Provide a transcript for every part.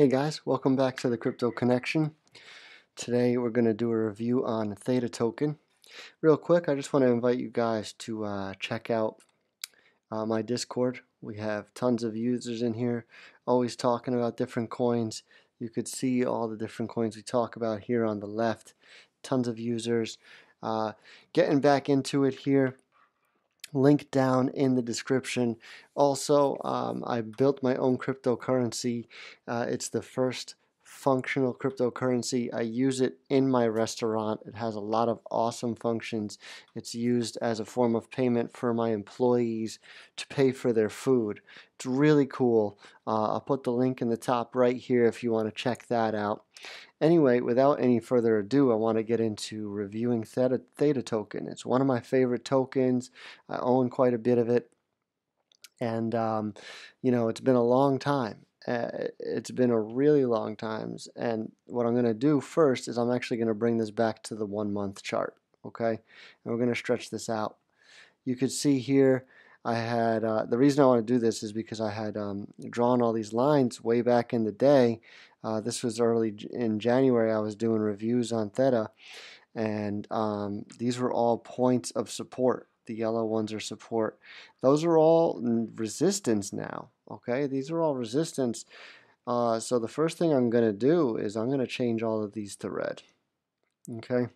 Hey guys, welcome back to the Crypto Connection. Today we're going to do a review on Theta token. Real quick, I just want to invite you guys to uh, check out uh, my Discord. We have tons of users in here, always talking about different coins. You could see all the different coins we talk about here on the left. Tons of users. Uh, getting back into it here link down in the description. Also, um, I built my own cryptocurrency. Uh, it's the first functional cryptocurrency. I use it in my restaurant. It has a lot of awesome functions. It's used as a form of payment for my employees to pay for their food. It's really cool. Uh, I'll put the link in the top right here if you want to check that out. Anyway, without any further ado, I want to get into reviewing Theta, Theta token. It's one of my favorite tokens. I own quite a bit of it. And, um, you know, it's been a long time. Uh, it's been a really long time. And what I'm going to do first is I'm actually going to bring this back to the one month chart. Okay. And we're going to stretch this out. You could see here, I had, uh, the reason I want to do this is because I had um, drawn all these lines way back in the day uh, this was early in January. I was doing reviews on Theta, and um, these were all points of support. The yellow ones are support. Those are all resistance now. Okay, these are all resistance. Uh, so the first thing I'm going to do is I'm going to change all of these to red. Okay,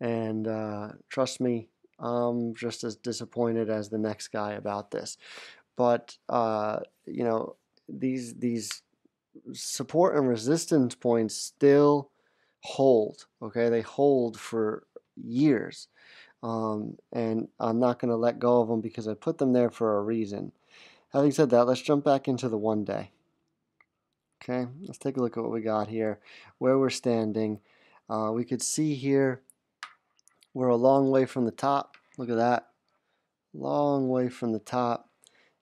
and uh, trust me, I'm just as disappointed as the next guy about this. But uh, you know, these these support and resistance points still hold. Okay, they hold for years. Um, and I'm not going to let go of them because I put them there for a reason. Having said that, let's jump back into the one day. Okay, let's take a look at what we got here, where we're standing. Uh, we could see here we're a long way from the top. Look at that. Long way from the top.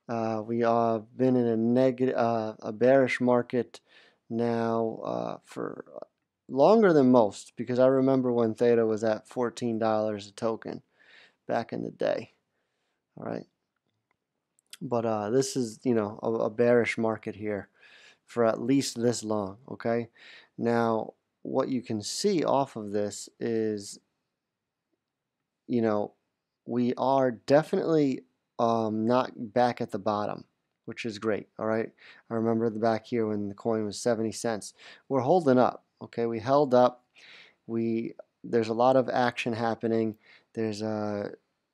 Uh, we have been in a negative, uh, a bearish market now uh, for longer than most because I remember when Theta was at $14 a token back in the day. All right. But uh, this is, you know, a, a bearish market here for at least this long. Okay. Now, what you can see off of this is, you know, we are definitely um, not back at the bottom, which is great. All right. I remember the back here when the coin was 70 cents. We're holding up. Okay. We held up. We there's a lot of action happening. There's a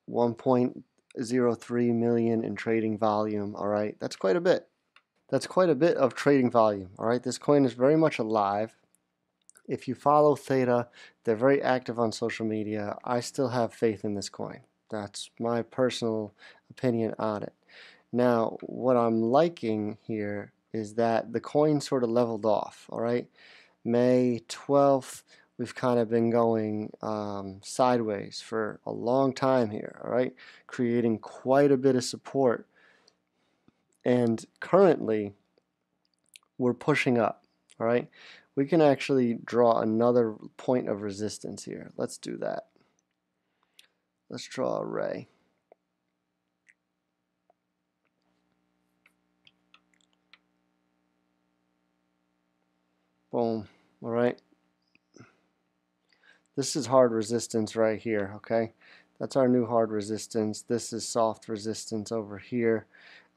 1.03 million in trading volume. All right. That's quite a bit. That's quite a bit of trading volume. All right. This coin is very much alive. If you follow Theta, they're very active on social media. I still have faith in this coin. That's my personal opinion on it. Now, what I'm liking here is that the coin sort of leveled off, all right? May 12th, we've kind of been going um, sideways for a long time here, all right? Creating quite a bit of support. And currently, we're pushing up, all right? We can actually draw another point of resistance here. Let's do that. Let's draw a ray. Boom. All right. This is hard resistance right here, okay? That's our new hard resistance. This is soft resistance over here.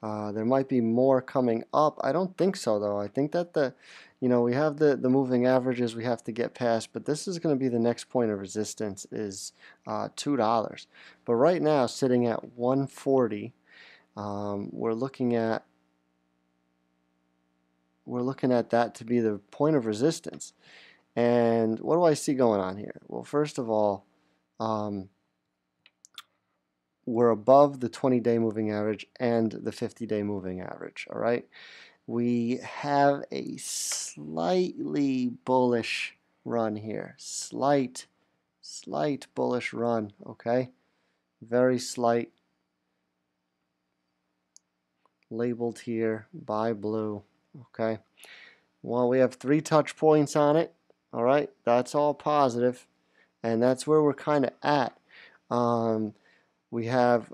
Uh, there might be more coming up. I don't think so, though. I think that the, you know, we have the, the moving averages we have to get past, but this is going to be the next point of resistance is uh, $2. But right now, sitting at 140, um, we're looking at we're looking at that to be the point of resistance. And what do I see going on here? Well, first of all, um, we're above the 20 day moving average and the 50 day moving average. All right. We have a slightly bullish run here. Slight, slight bullish run. Okay. Very slight. Labeled here by blue. Okay. Well, we have three touch points on it. All right. That's all positive, And that's where we're kind of at. Um, we have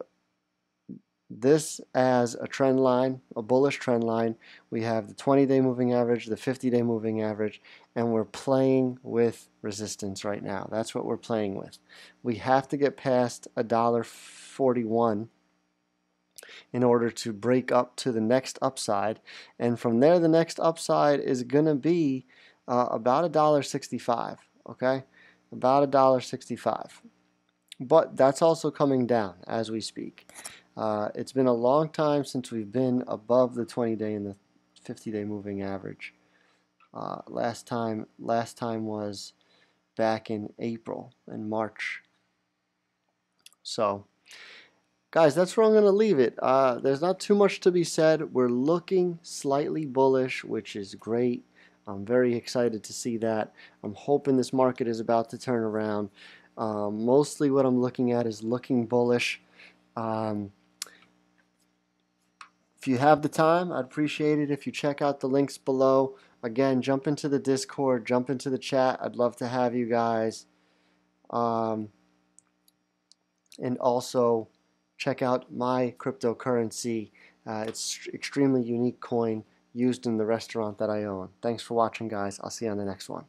this as a trend line, a bullish trend line. We have the 20-day moving average, the 50-day moving average, and we're playing with resistance right now. That's what we're playing with. We have to get past a dollar 41 in order to break up to the next upside, and from there the next upside is going to be uh, about a dollar 65. Okay, about a dollar 65. But that's also coming down as we speak. Uh, it's been a long time since we've been above the 20 day and the 50 day moving average. Uh, last time last time was back in April and March. So guys, that's where I'm going to leave it. Uh, there's not too much to be said. We're looking slightly bullish, which is great. I'm very excited to see that. I'm hoping this market is about to turn around. Um, mostly what I'm looking at is looking bullish. Um, if you have the time, I'd appreciate it if you check out the links below. Again, jump into the Discord, jump into the chat. I'd love to have you guys. Um, and also check out my cryptocurrency. Uh, it's extremely unique coin used in the restaurant that I own. Thanks for watching, guys. I'll see you on the next one.